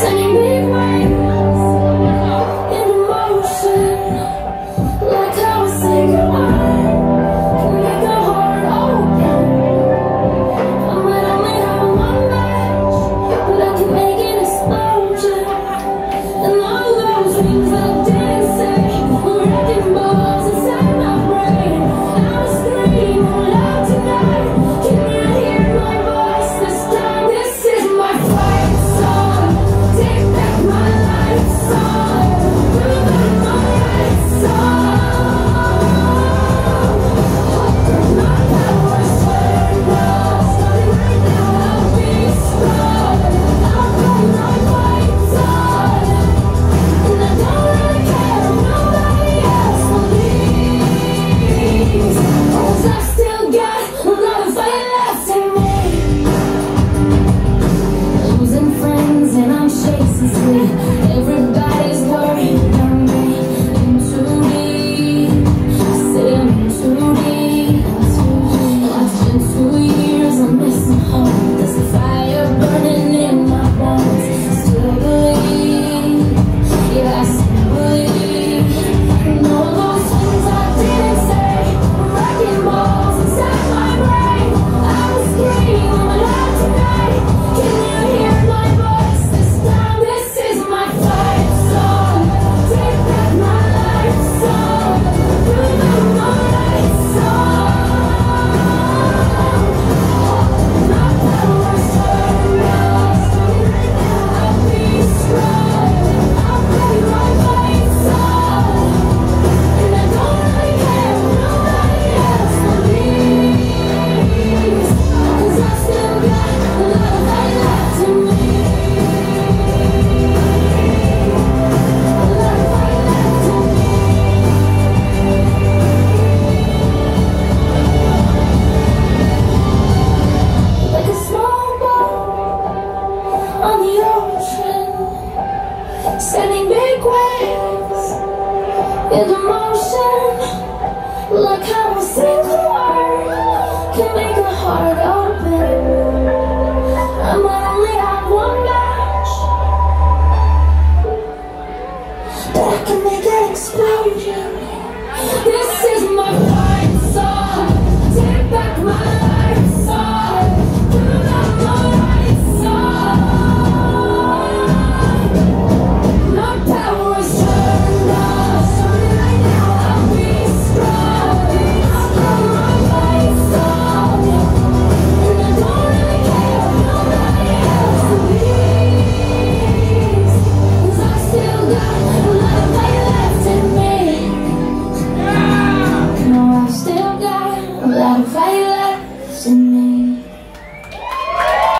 sunny me. spinning big waves in motion, like how a single word can make a heart.